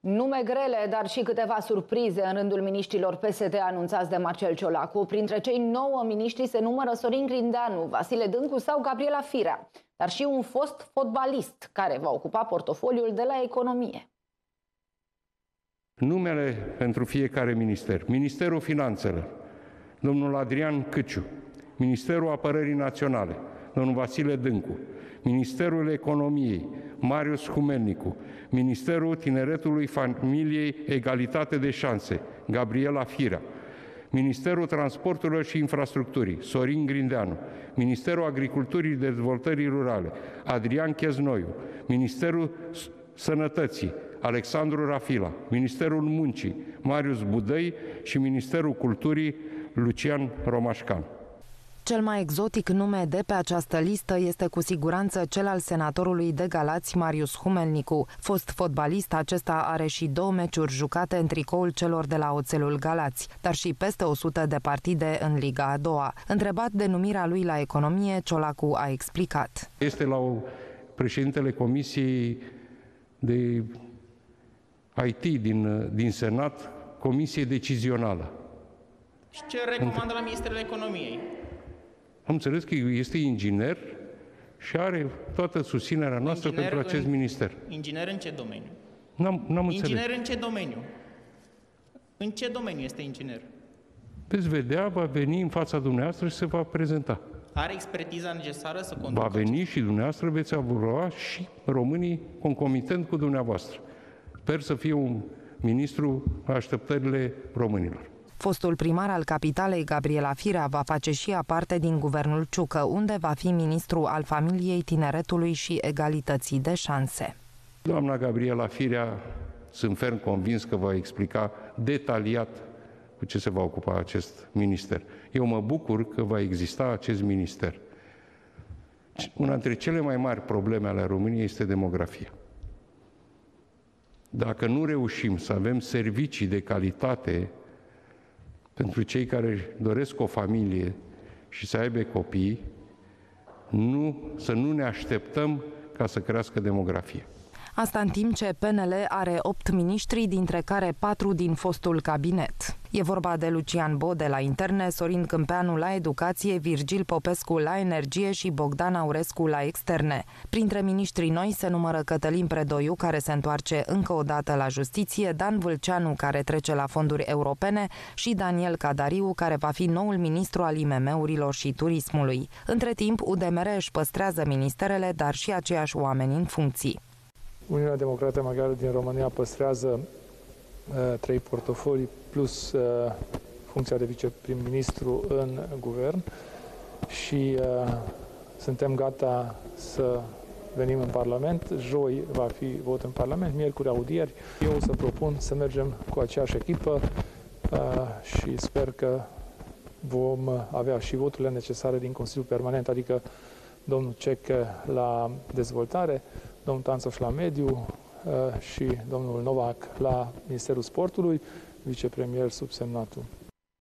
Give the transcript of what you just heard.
Nume grele, dar și câteva surprize în rândul miniștrilor PSD anunțați de Marcel Ciolacu. Printre cei nouă miniștri se numără Sorin Grindeanu, Vasile Dâncu sau Gabriela Firea, dar și un fost fotbalist care va ocupa portofoliul de la economie. Numele pentru fiecare minister. Ministerul Finanțelor, domnul Adrian Câciu, Ministerul Apărării Naționale, domnul Vasile Dâncu, Ministerul Economiei, Marius Humelnicu, Ministerul Tineretului Familiei Egalitate de Șanse, Gabriela Firea, Ministerul Transporturilor și Infrastructurii, Sorin Grindeanu, Ministerul Agriculturii și Dezvoltării Rurale, Adrian Cheznoiu, Ministerul Sănătății, Alexandru Rafila, Ministerul Muncii, Marius Budăi și Ministerul Culturii, Lucian Romașcan. Cel mai exotic nume de pe această listă este cu siguranță cel al senatorului de Galați Marius Humelnicu. Fost fotbalist, acesta are și două meciuri jucate în tricoul celor de la Oțelul Galați, dar și peste 100 de partide în Liga a doua. Întrebat de numirea lui la economie, Ciolacu a explicat. Este la o, președintele Comisiei de IT din, din Senat, Comisie Decizională. Și ce recomandă la Ministerul Economiei? Am înțeles că este inginer și are toată susținerea noastră inginer pentru acest în, minister. Inginer în ce domeniu? N-am, n-am înțeles. Inginer în ce domeniu? În ce domeniu este inginer? Veți vedea, va veni în fața dumneavoastră și se va prezenta. Are expertiza necesară să conducă? Va veni și dumneavoastră veți avalua și românii concomitent cu dumneavoastră. Sper să fie un ministru așteptările românilor. Fostul primar al capitalei, Gabriela Firea, va face și ea parte din guvernul Ciucă, unde va fi ministru al familiei, tineretului și egalității de șanse. Doamna Gabriela Firea, sunt ferm convins că va explica detaliat cu ce se va ocupa acest minister. Eu mă bucur că va exista acest minister. Una dintre cele mai mari probleme ale României este demografia. Dacă nu reușim să avem servicii de calitate pentru cei care doresc o familie și să aibă copii, nu, să nu ne așteptăm ca să crească demografia. Asta în timp ce PNL are 8 miniștri, dintre care 4 din fostul cabinet. E vorba de Lucian Bode la interne, Sorin Câmpeanu la educație, Virgil Popescu la energie și Bogdan Aurescu la externe. Printre miniștrii noi se numără Cătălin Predoiu, care se întoarce încă o dată la justiție, Dan Vâlceanu, care trece la fonduri europene și Daniel Cadariu, care va fi noul ministru al IMM-urilor și turismului. Între timp, UDMR își păstrează ministerele, dar și aceiași oameni în funcții. Uniunea Democrată Maghiară din România păstrează uh, trei portofolii plus uh, funcția de viceprim-ministru în guvern și uh, suntem gata să venim în Parlament. Joi va fi vot în Parlament, miercuri audieri. Eu o să propun să mergem cu aceeași echipă uh, și sper că vom avea și voturile necesare din Consiliul Permanent, adică domnul Cec la dezvoltare, domnul Tanțoș la mediu uh, și domnul Novac la Ministerul Sportului, vicepremier subsemnatul.